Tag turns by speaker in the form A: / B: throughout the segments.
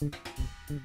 A: Thank you.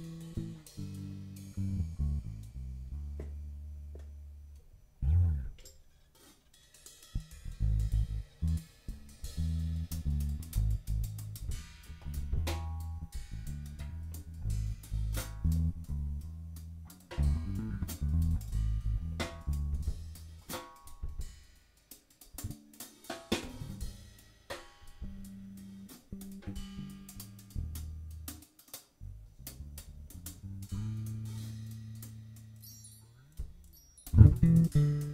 A: Mm-hmm. Thank you.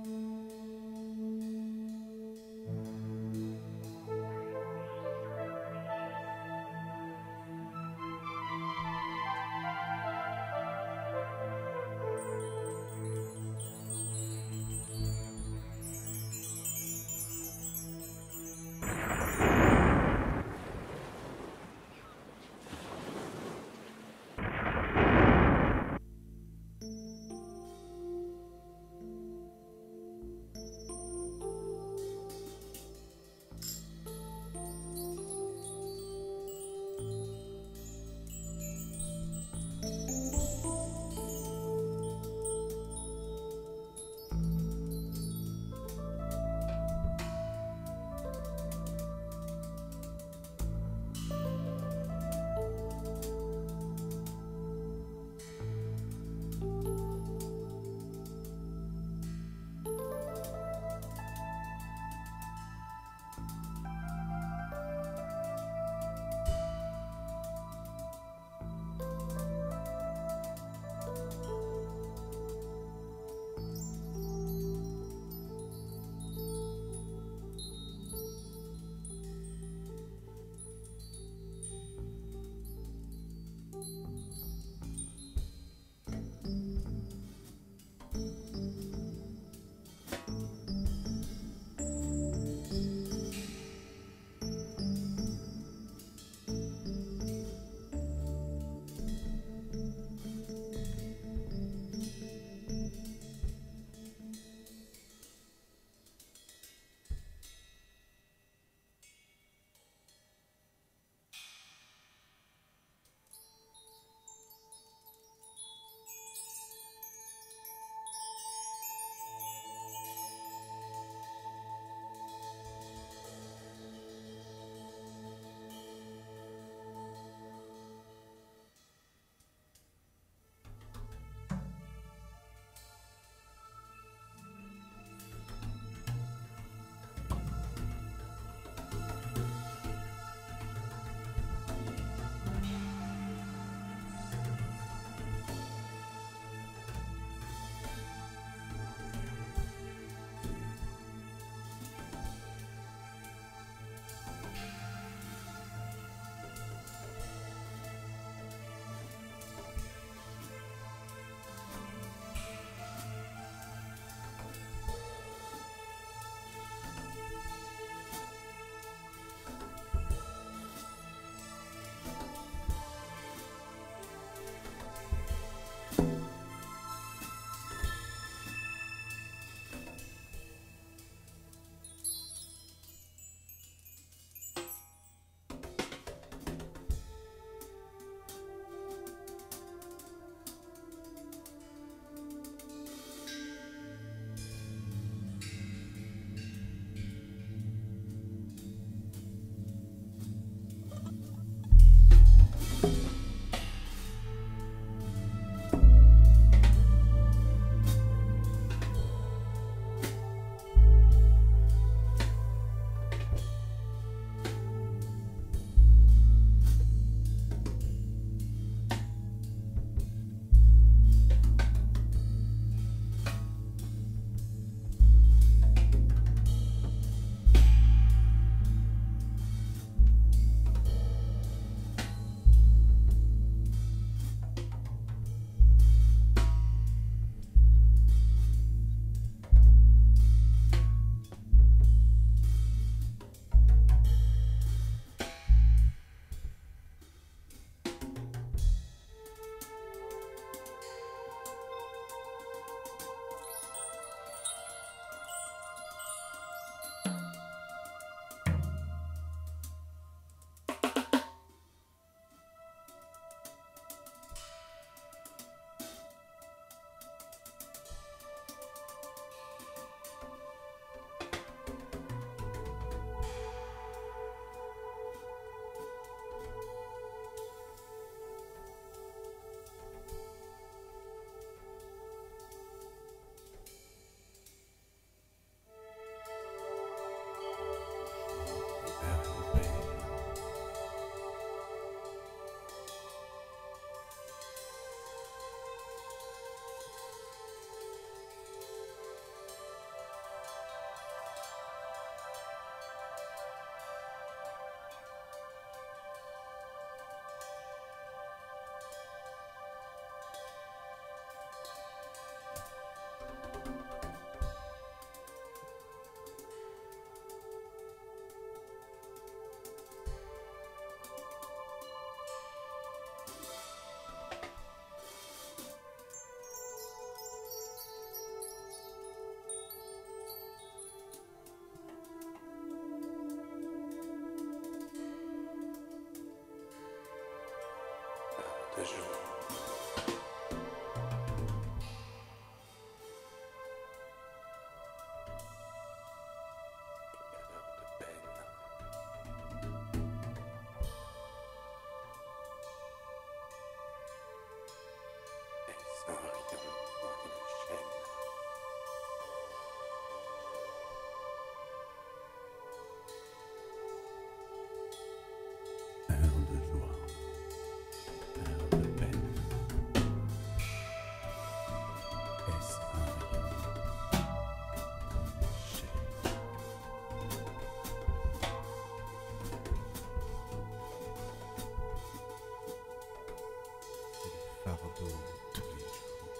A: cadeau tous les jours.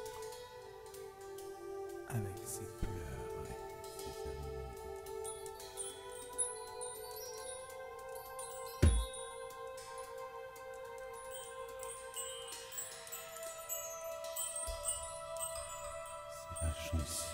A: Avec ses pleurs, et ses amours. C'est la chanson.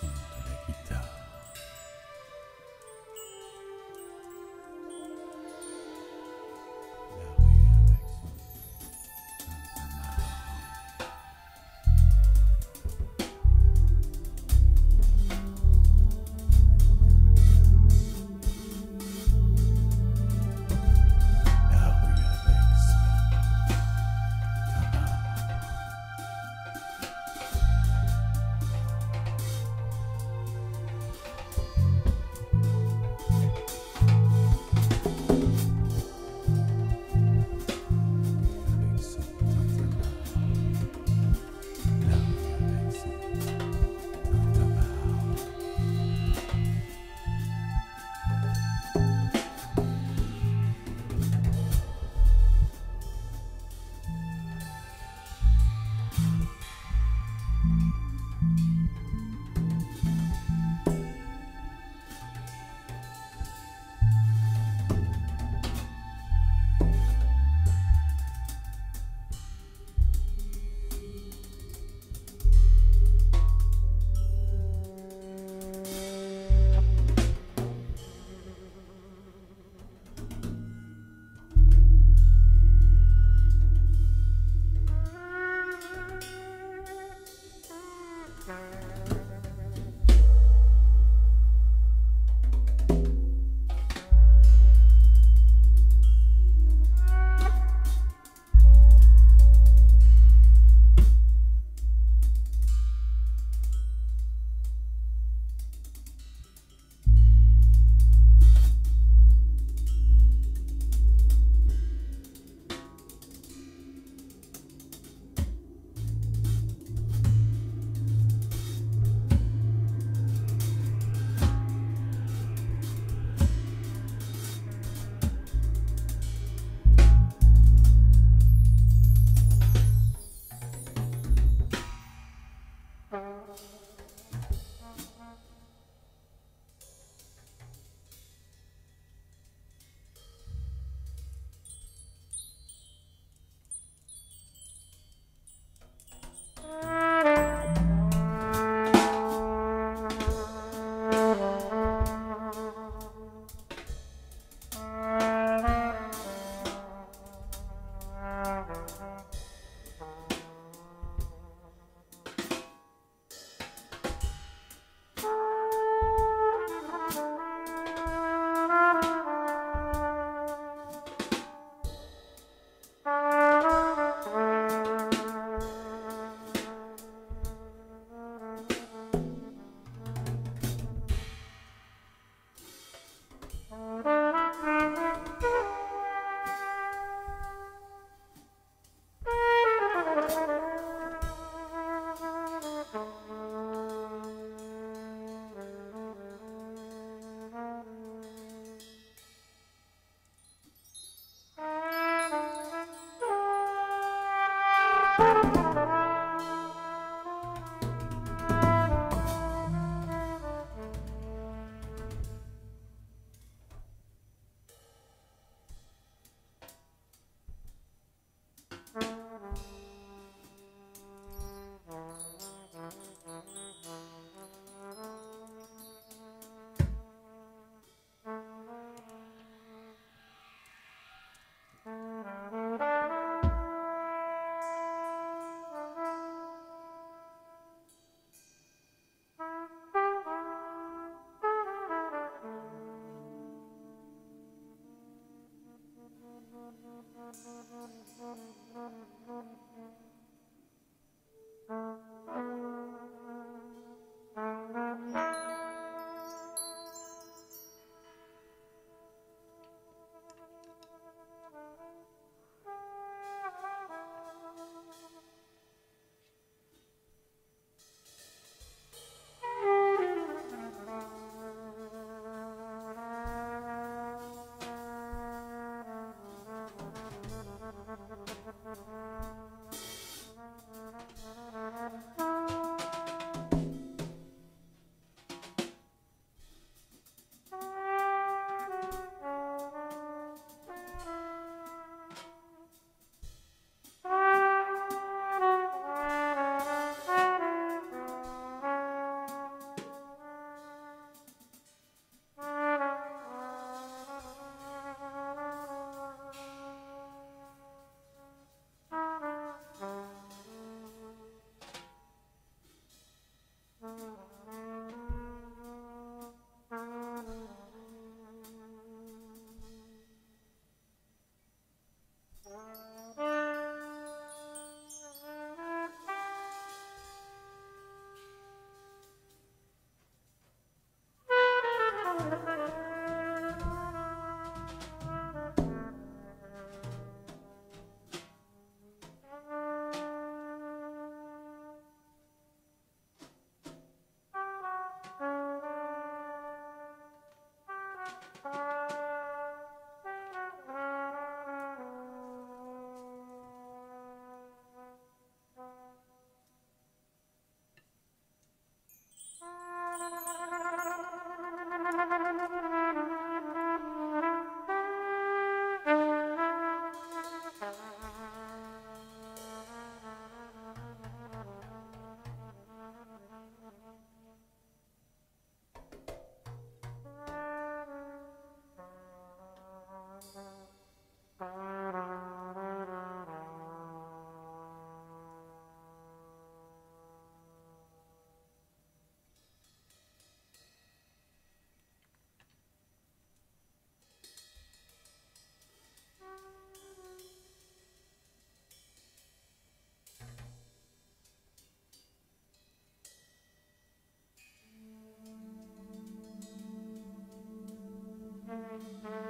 B: Mm-hmm.